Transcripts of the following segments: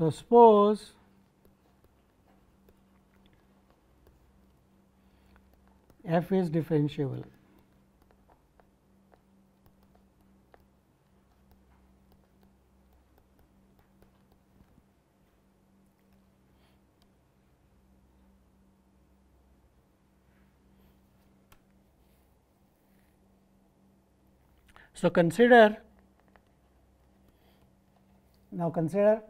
So, suppose f is differentiable So, consider now consider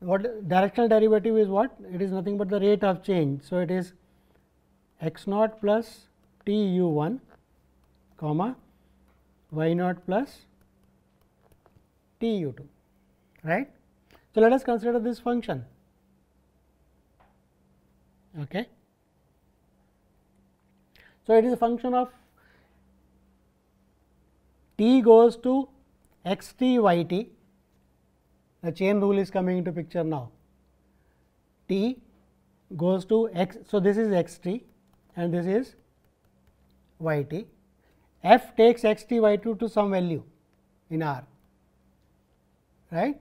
what directional derivative is what it is nothing but the rate of change. So, it is x naught plus t u 1 comma y naught plus t u 2 right. So, let us consider this function. Okay. So, it is a function of t goes to x t y t the chain rule is coming into picture now. T goes to x. So, this is x t and this is y t. f takes x t y 2 to some value in R right.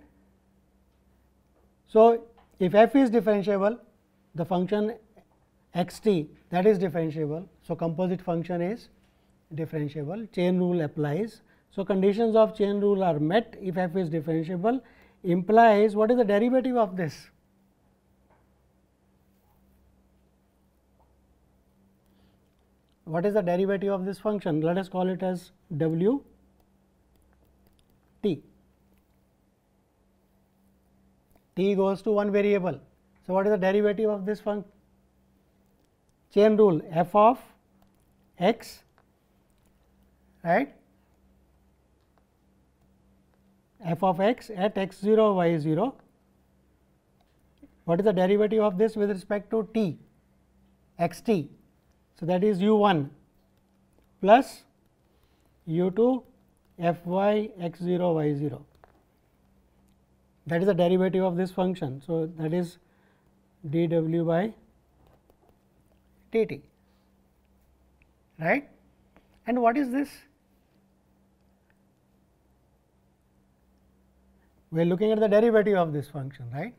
So, if f is differentiable the function x t that is differentiable. So, composite function is differentiable chain rule applies. So, conditions of chain rule are met if f is differentiable implies what is the derivative of this? What is the derivative of this function? Let us call it as w t. t goes to one variable. So, what is the derivative of this function? Chain rule f of x right f of x at x 0 y 0. What is the derivative of this with respect to t x t? So, that is u 1 plus u 2 f y x 0 y 0 that is the derivative of this function. So, that is d w by d t right and what is this we are looking at the derivative of this function right.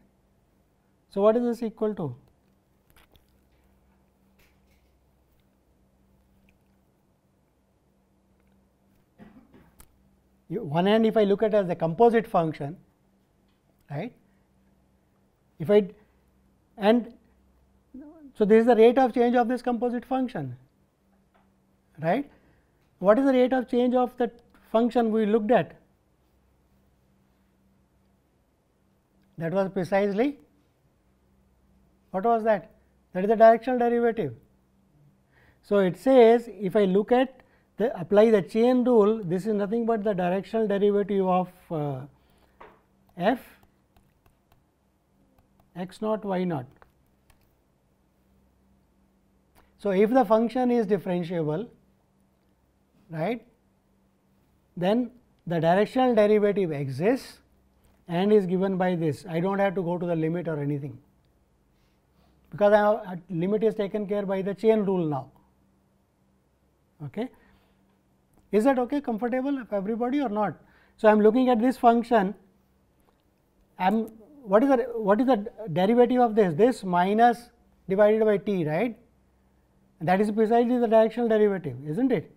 So, what is this equal to? You, one hand if I look at as a composite function right if I and so this is the rate of change of this composite function right what is the rate of change of that function we looked at that was precisely what was that that is the directional derivative. So, it says if I look at the apply the chain rule this is nothing but the directional derivative of uh, f x naught y naught. So, if the function is differentiable right then the directional derivative exists and is given by this. I do not have to go to the limit or anything, because I have, limit is taken care by the chain rule now. Okay. Is that okay comfortable for everybody or not? So, I am looking at this function I am what is the what is the derivative of this this minus divided by t right that is precisely the directional derivative is not it.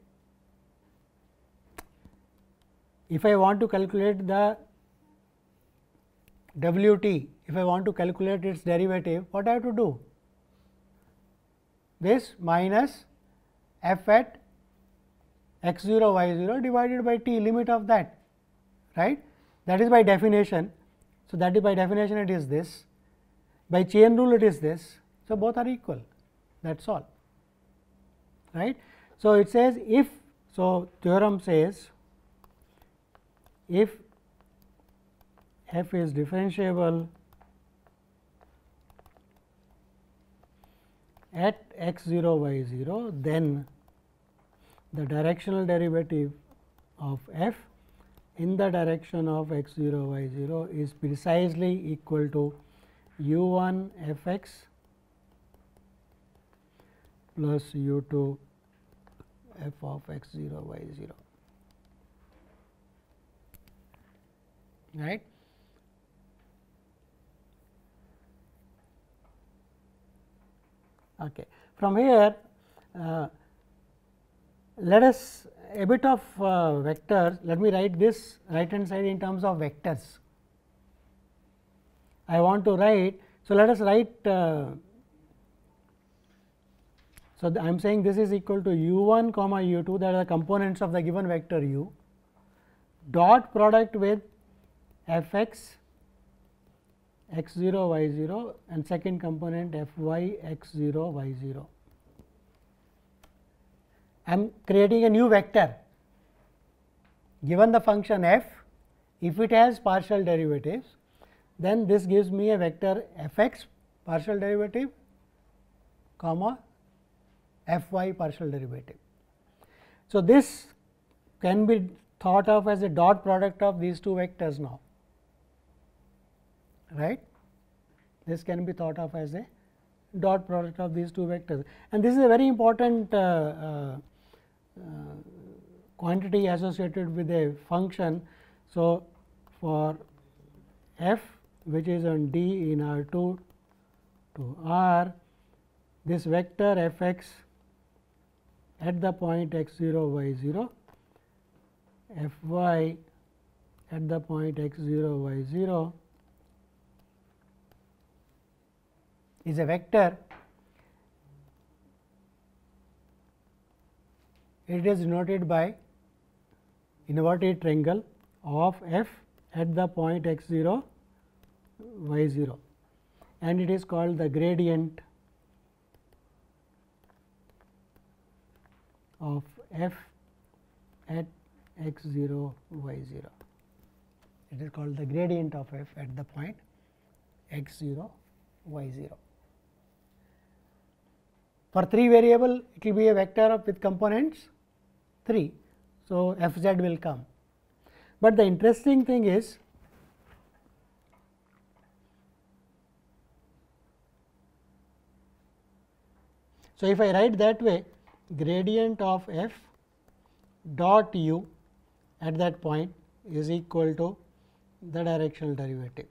If I want to calculate the w t if I want to calculate its derivative what I have to do this minus f at x 0 y 0 divided by t limit of that right that is by definition. So, that is by definition it is this by chain rule it is this. So, both are equal that is all right. So, it says if so theorem says if f is differentiable at x 0 y 0 then the directional derivative of f in the direction of x 0 y 0 is precisely equal to u 1 f x plus u 2 f of x 0 y 0 right. Okay. From here uh, let us a bit of uh, vectors let me write this right hand side in terms of vectors. I want to write so let us write uh, so I am saying this is equal to u 1 comma u 2 that are the components of the given vector u dot product with f x x 0 y 0 and second component f y x 0 y 0. I am creating a new vector given the function f if it has partial derivatives then this gives me a vector f x partial derivative comma f y partial derivative. So, this can be thought of as a dot product of these two vectors now right. This can be thought of as a dot product of these two vectors and this is a very important uh, uh, uh, quantity associated with a function. So, for f which is on D in R 2 to R this vector f x at the point x 0 y 0 f y at the point x 0 y 0 is a vector it is denoted by inverted triangle of f at the point x 0 y 0 and it is called the gradient of f at x 0 y 0 it is called the gradient of f at the point x 0 y 0 for 3 variable it will be a vector of with components 3. So, f z will come, but the interesting thing is So, if I write that way gradient of f dot u at that point is equal to the directional derivative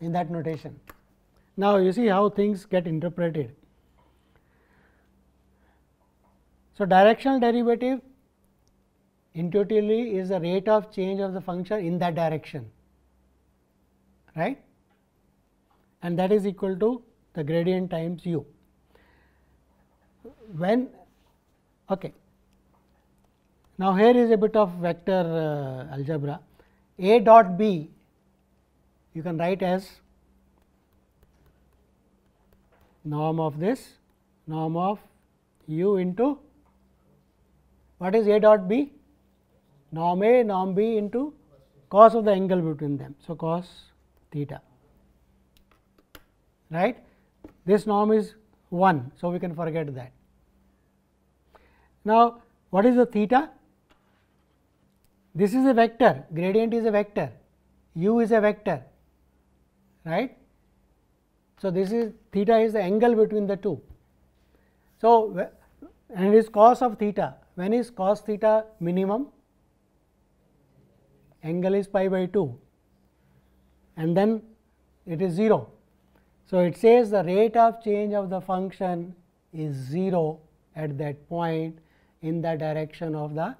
in that notation. Now, you see how things get interpreted. So, directional derivative intuitively is the rate of change of the function in that direction right and that is equal to the gradient times u. When okay. Now, here is a bit of vector uh, algebra a dot b you can write as norm of this norm of u into what is a dot b norm a norm b into cos of the angle between them. So, cos theta right this norm is 1. So, we can forget that. Now, what is the theta? This is a vector gradient is a vector u is a vector right so, this is theta is the angle between the two. So, and it is cos of theta. When is cos theta minimum? Angle is pi by 2 and then it is 0. So, it says the rate of change of the function is 0 at that point in the direction of the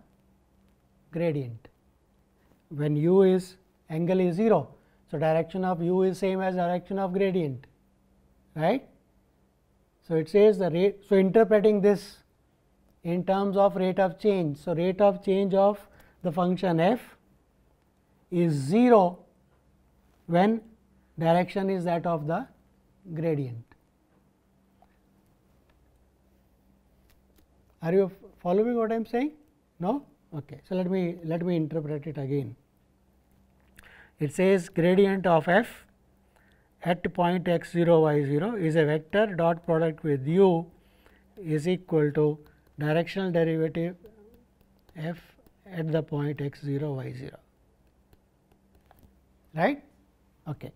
gradient. When u is angle is 0. So, direction of u is same as direction of gradient right. So, it says the rate. So, interpreting this in terms of rate of change. So, rate of change of the function f is 0 when direction is that of the gradient. Are you following what I am saying? No? Okay. So, let me let me interpret it again. It says gradient of f at point x 0 y 0 is a vector dot product with u is equal to directional derivative f at the point x 0 y 0 right. Okay.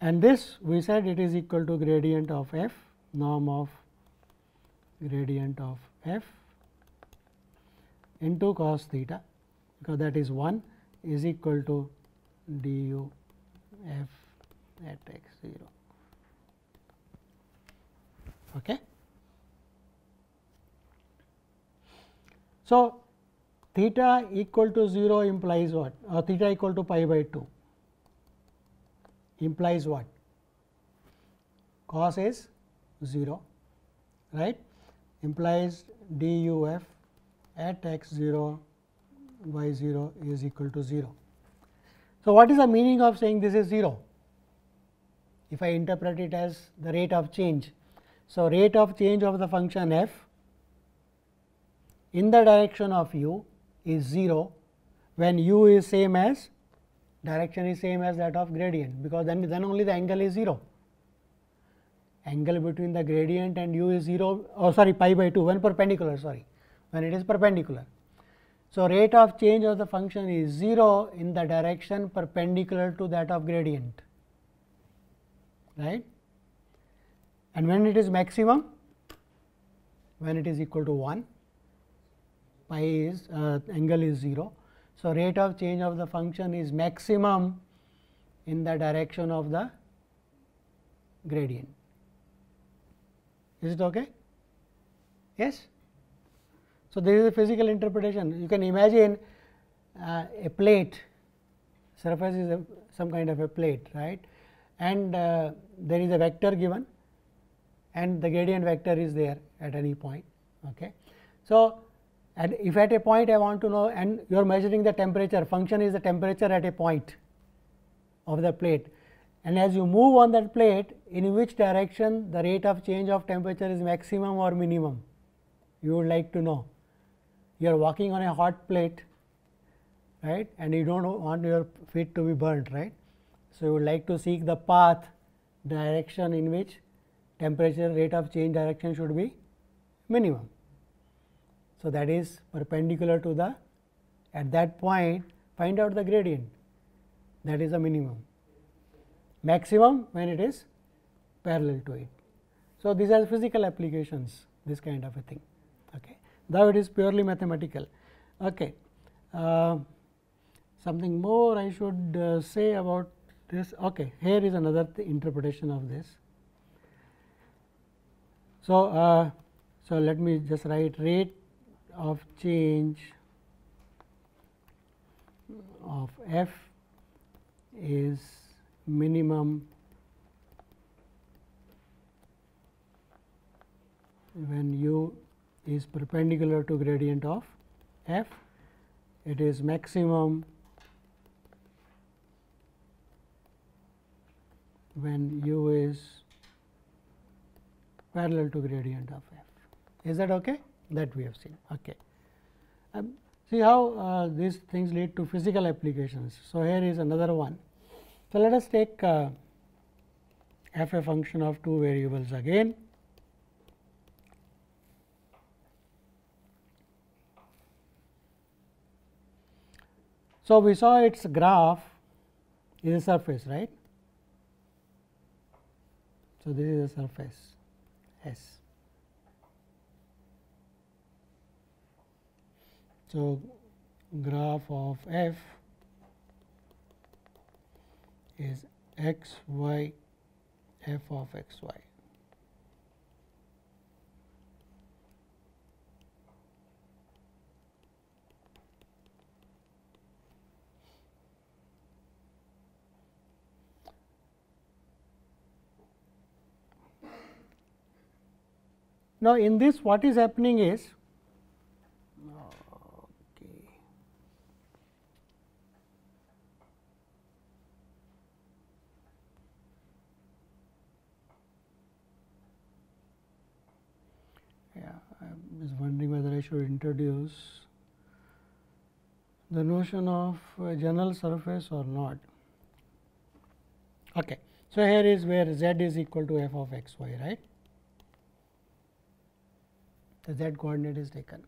And this we said it is equal to gradient of f norm of gradient of f into cos theta because that is 1 is equal to du f at x 0. Okay. So, theta equal to 0 implies what or theta equal to pi by 2 implies what cos is 0 right implies du f at x 0 y 0 is equal to 0. So, what is the meaning of saying this is 0? If I interpret it as the rate of change. So, rate of change of the function f in the direction of u is 0 when u is same as direction is same as that of gradient because then then only the angle is 0 angle between the gradient and u is 0 oh sorry pi by 2 when perpendicular sorry when it is perpendicular. So, rate of change of the function is 0 in the direction perpendicular to that of gradient right and when it is maximum when it is equal to 1 pi is uh, angle is 0. So, rate of change of the function is maximum in the direction of the gradient. Is it okay? Yes? So, this is a physical interpretation. You can imagine uh, a plate, surface is a, some kind of a plate, right? And uh, there is a vector given and the gradient vector is there at any point. Okay. So, if at a point I want to know and you are measuring the temperature, function is the temperature at a point of the plate and as you move on that plate in which direction the rate of change of temperature is maximum or minimum, you would like to know you are walking on a hot plate right and you do not want your feet to be burnt right. So, you would like to seek the path direction in which temperature rate of change direction should be minimum. So, that is perpendicular to the at that point find out the gradient that is the minimum maximum when it is parallel to it. So, these are physical applications this kind of a thing. Okay though it is purely mathematical. Okay. Uh, something more I should uh, say about this. Okay, here is another interpretation of this. So, uh, so let me just write rate of change of f is minimum when u is perpendicular to gradient of f, it is maximum when u is parallel to gradient of f. Is that okay? That we have seen. Okay. Um, see how uh, these things lead to physical applications. So, here is another one. So, let us take uh, f a function of two variables again. So, we saw its graph is a surface right. So, this is a surface S. So, graph of f is x y f of x y. Now, in this what is happening is. Yeah, I was wondering whether I should introduce the notion of general surface or not. Okay. So, here is where z is equal to f of x y right the z coordinate is taken.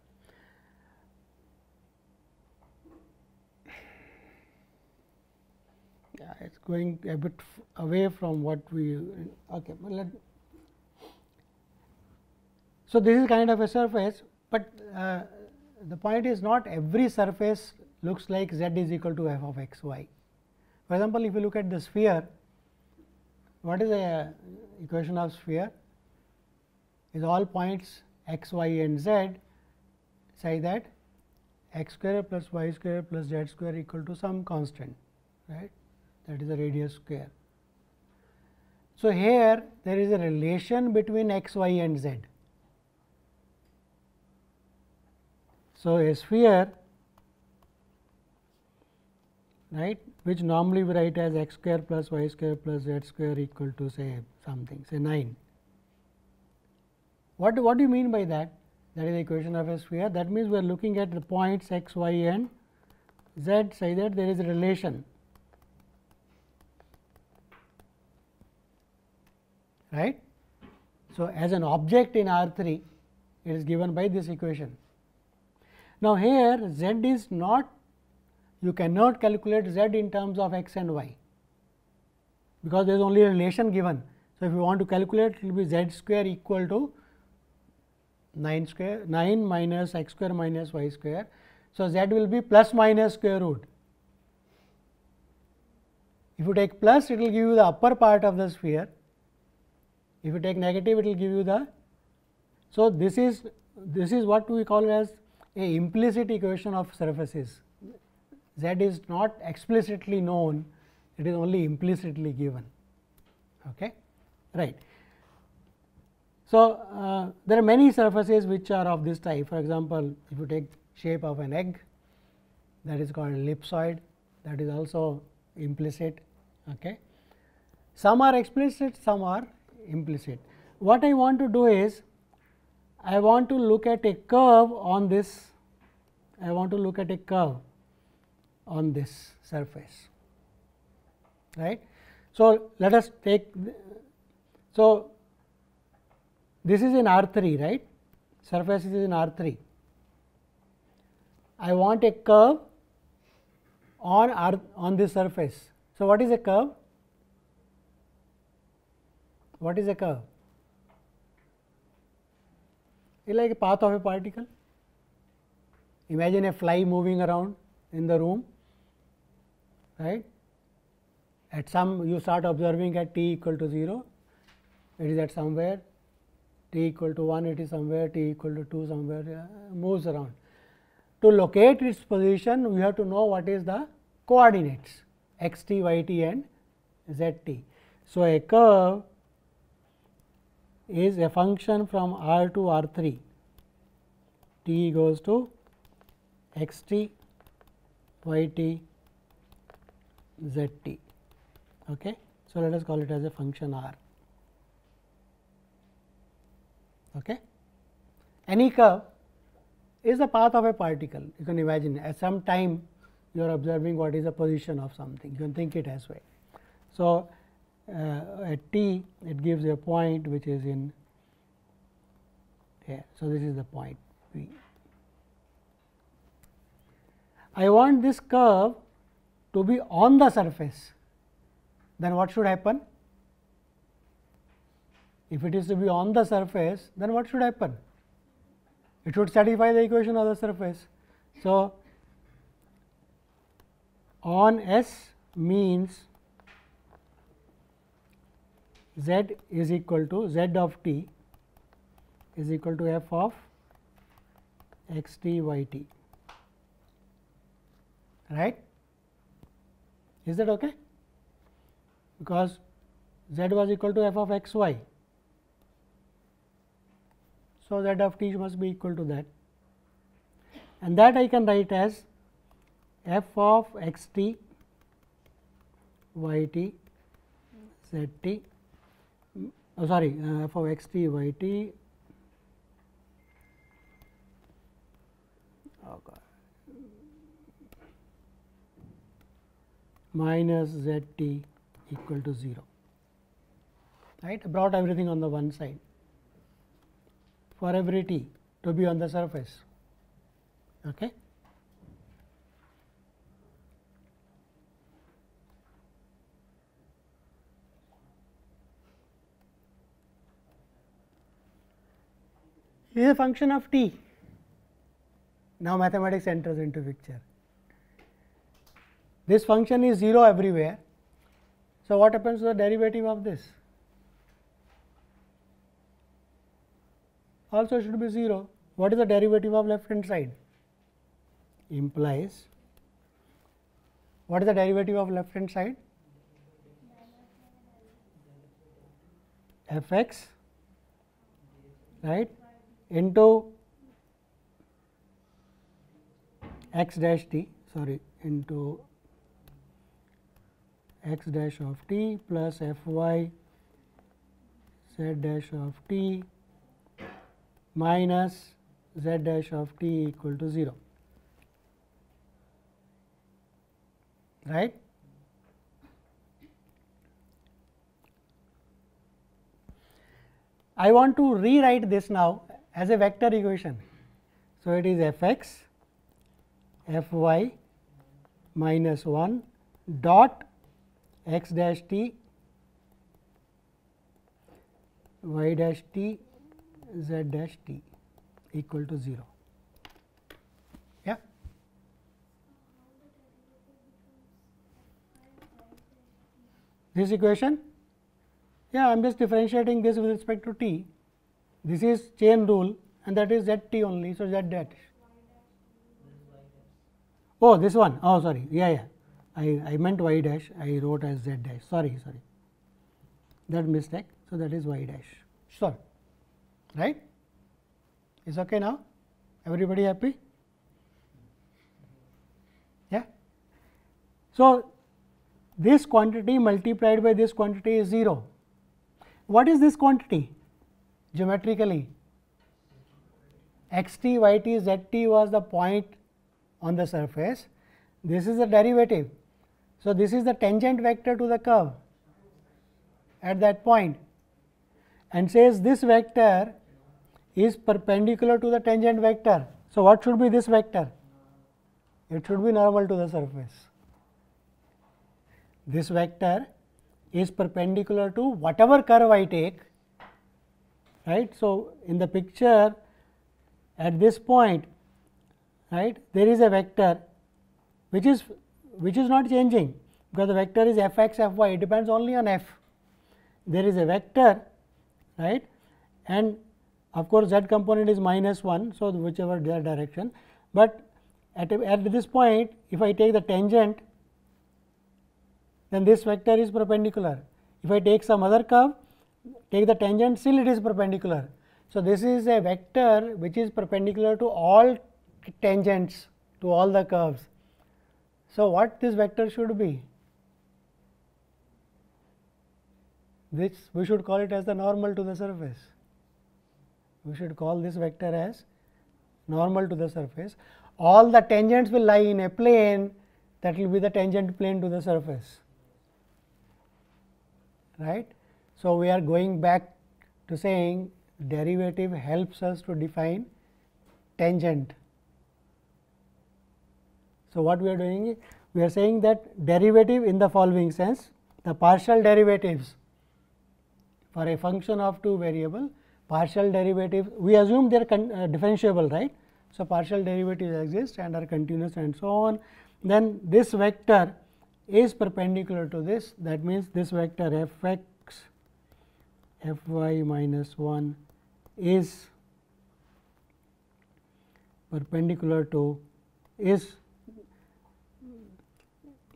Yeah, it is going a bit away from what we okay. Well, so, this is kind of a surface, but uh, the point is not every surface looks like z is equal to f of x y. For example, if you look at the sphere, what is the equation of sphere? Is all points x y and z say that x square plus y square plus z square equal to some constant right that is the radius square. So, here there is a relation between x, y and z. So, a sphere right which normally we write as x square plus y square plus z square equal to say something say 9. What, what do you mean by that? That is the equation of a sphere. That means, we are looking at the points x, y and z say that there is a relation right. So, as an object in R 3 it is given by this equation. Now, here z is not you cannot calculate z in terms of x and y because there is only a relation given. So, if you want to calculate it will be z square equal to 9 square 9 minus x square minus y square. So, z will be plus minus square root. If you take plus it will give you the upper part of the sphere if you take negative, it will give you the. So, this is this is what we call as a implicit equation of surfaces. Z is not explicitly known, it is only implicitly given. Okay? Right. So, uh, there are many surfaces which are of this type. For example, if you take shape of an egg, that is called ellipsoid, that is also implicit. Okay? Some are explicit, some are implicit. What I want to do is, I want to look at a curve on this, I want to look at a curve on this surface, right. So, let us take, so this is in R 3, right, surface is in R 3. I want a curve on R on this surface. So, what is a curve? What is a curve? It's like a path of a particle. Imagine a fly moving around in the room, right? At some you start observing at t equal to 0, it is at somewhere, t equal to 1 it is somewhere, t equal to 2 somewhere uh, moves around. To locate its position, we have to know what is the coordinates x t, y t and z t. So, a curve is a function from R to R 3 t goes to x t y t z t. Okay. So, let us call it as a function R. Okay. Any curve is the path of a particle. You can imagine at some time you are observing what is the position of something. You can think it as way. So, uh, at t it gives a point which is in here. So, this is the point P. I want this curve to be on the surface, then what should happen? If it is to be on the surface, then what should happen? It should satisfy the equation of the surface. So, on S means z is equal to z of t is equal to f of x t y t right is that okay because z was equal to f of x y so z of t must be equal to that. And that I can write as f of x t y t z t oh sorry uh, f of x t y t. Oh minus z t equal to 0 right? Brought everything on the one side for every t to be on the surface. Okay. Is a function of t. Now, mathematics enters into picture. This function is 0 everywhere. So, what happens to the derivative of this? Also should be 0. What is the derivative of left hand side? Implies what is the derivative of left hand side? f x right into x dash t sorry into x dash of t plus f y z dash of t minus z dash of t equal to 0 right I want to rewrite this now as a vector equation. So, it is f x f y minus 1 dot x dash t y dash t z dash t equal to 0. Yeah. This equation yeah, I am just differentiating this with respect to t. This is chain rule and that is z t only. So, z dash. Oh, this one. Oh, sorry. Yeah, yeah. I, I meant y dash. I wrote as z dash. Sorry, sorry. That mistake. So, that is y dash. Sure. Right? Is okay now? Everybody happy? Yeah. So, this quantity multiplied by this quantity is 0 what is this quantity geometrically? x t, y t, z t was the point on the surface. This is the derivative. So, this is the tangent vector to the curve at that point and says this vector is perpendicular to the tangent vector. So, what should be this vector? It should be normal to the surface. This vector is perpendicular to whatever curve I take right. So, in the picture at this point right there is a vector which is which is not changing because the vector is f x f y it depends only on f there is a vector right and of course z component is minus 1 so whichever direction but at, at this point if i take the tangent then this vector is perpendicular. If I take some other curve, take the tangent, still it is perpendicular. So, this is a vector which is perpendicular to all tangents to all the curves. So, what this vector should be? This we should call it as the normal to the surface. We should call this vector as normal to the surface. All the tangents will lie in a plane that will be the tangent plane to the surface right. So, we are going back to saying derivative helps us to define tangent. So, what we are doing is we are saying that derivative in the following sense the partial derivatives for a function of two variable partial derivative we assume they are uh, differentiable right. So, partial derivatives exist and are continuous and so on then this vector is perpendicular to this that means this vector f x f y minus 1 is perpendicular to is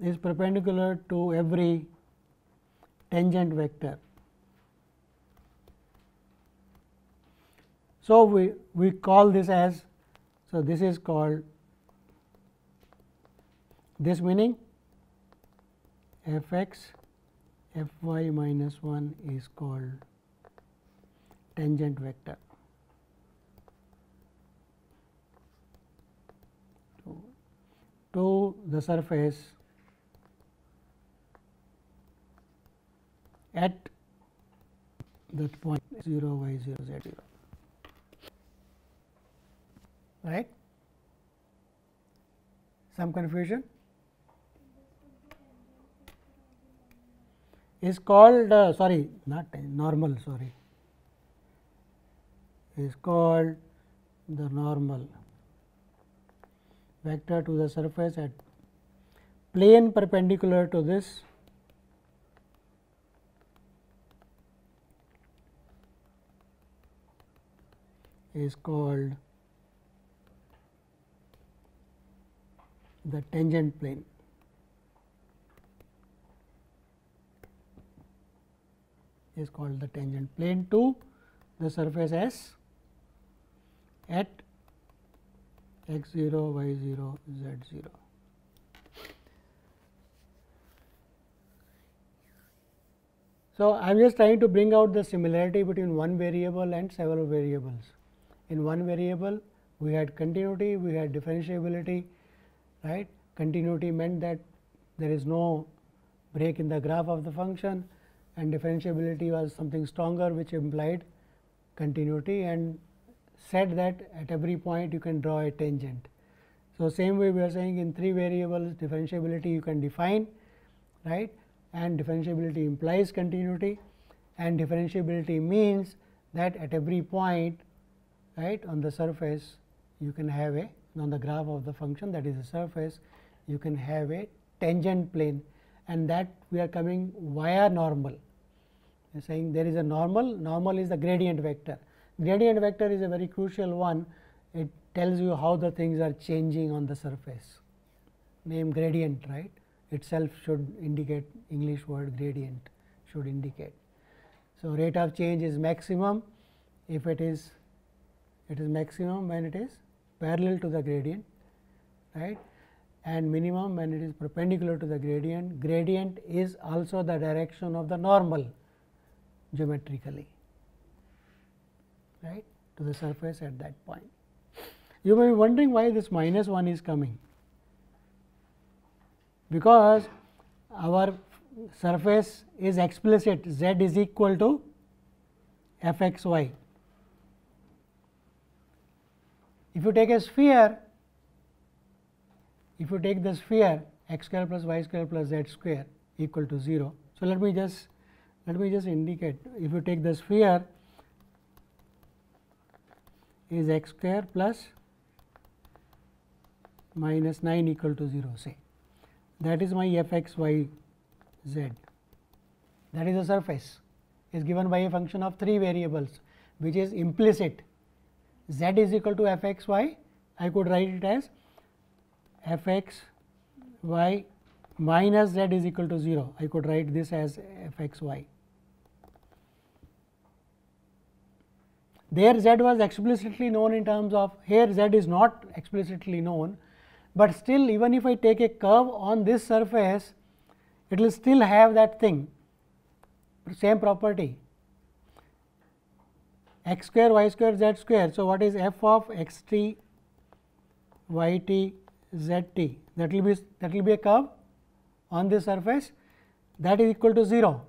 is perpendicular to every tangent vector. So, we, we call this as so this is called this meaning f x f y minus 1 is called tangent vector. To, the surface at that point 0 y 0 z 0 right? Some confusion? Is called uh, sorry not normal sorry. Is called the normal. Vector to the surface at plane perpendicular to this. Is called the tangent plane. is called the tangent plane to the surface S at x 0, y 0, z 0. So, I am just trying to bring out the similarity between one variable and several variables. In one variable, we had continuity, we had differentiability, right. Continuity meant that there is no break in the graph of the function and differentiability was something stronger which implied continuity and said that at every point you can draw a tangent. So, same way we are saying in three variables differentiability you can define right and differentiability implies continuity and differentiability means that at every point right on the surface you can have a on the graph of the function that is the surface you can have a tangent plane. And that we are coming via normal. Are saying there is a normal normal is the gradient vector. Gradient vector is a very crucial one. It tells you how the things are changing on the surface. Name gradient right? Itself should indicate english word gradient should indicate. So rate of change is maximum. If it is it is maximum when it is parallel to the gradient right and minimum when it is perpendicular to the gradient. Gradient is also the direction of the normal geometrically right to the surface at that point. You may be wondering why this minus 1 is coming because our surface is explicit z is equal to f x y If you take a sphere, if you take the sphere x square plus y square plus z square equal to 0. So, let me just let me just indicate. If you take the sphere is x square plus minus 9 equal to 0 say. That is my f x y z. That is the surface. Is given by a function of three variables which is implicit z is equal to f x y, I could write it as f x y minus z is equal to 0. I could write this as f x y. There z was explicitly known in terms of here z is not explicitly known, but still even if I take a curve on this surface, it will still have that thing same property x square y square z square. So, what is f of x t y t z t that will be that will be a curve on this surface that is equal to 0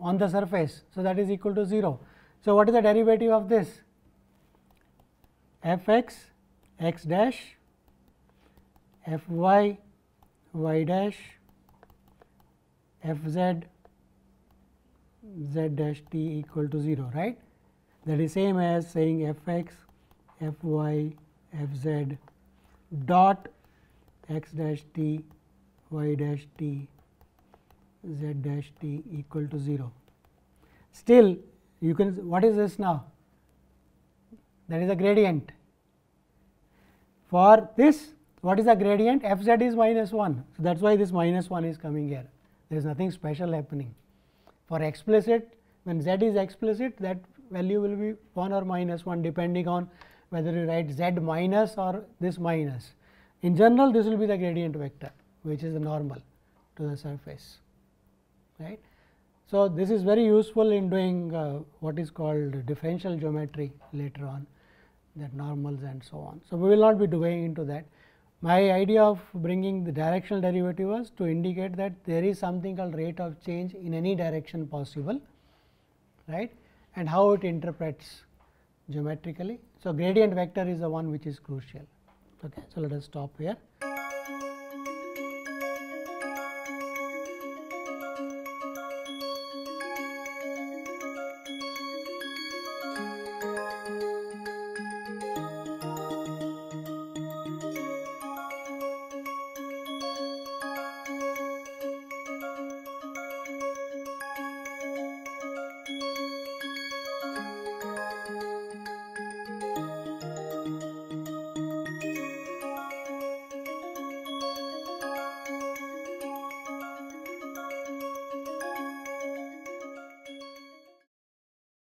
on the surface. So, that is equal to 0. So, what is the derivative of this f x x dash f y y dash f z z dash t equal to 0 right that is same as saying f x, f y, f z dot x dash t, y dash t, z dash t equal to 0. Still you can what is this now? That is a gradient. For this what is the gradient? f z is minus 1. So, that is why this minus 1 is coming here. There is nothing special happening. For explicit when z is explicit that value will be 1 or minus 1 depending on whether you write z minus or this minus. In general this will be the gradient vector which is the normal to the surface right. So, this is very useful in doing uh, what is called differential geometry later on that normals and so on. So, we will not be going into that. My idea of bringing the directional derivative was to indicate that there is something called rate of change in any direction possible right and how it interprets geometrically. So, gradient vector is the one which is crucial. Okay. So, let us stop here.